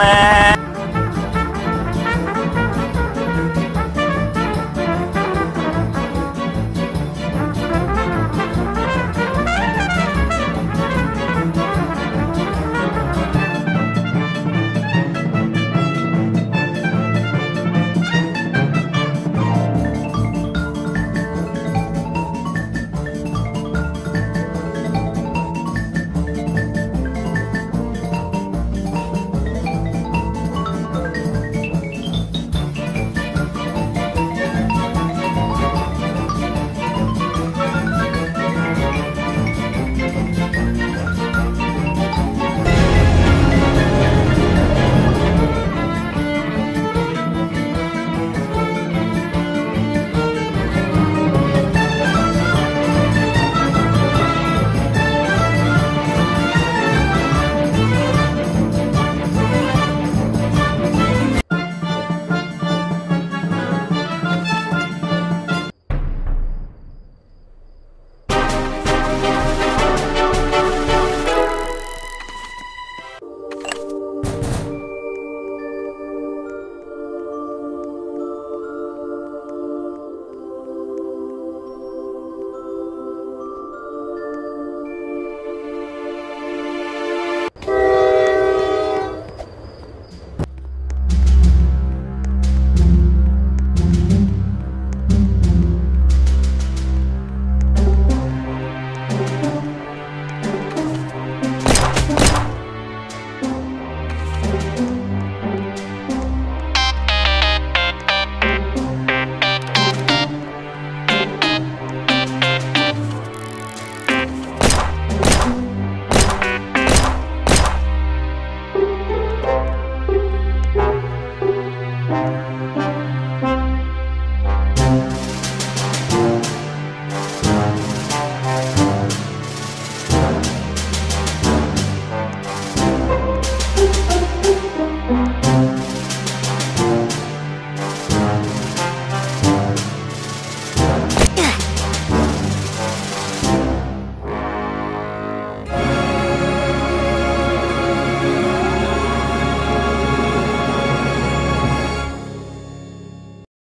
This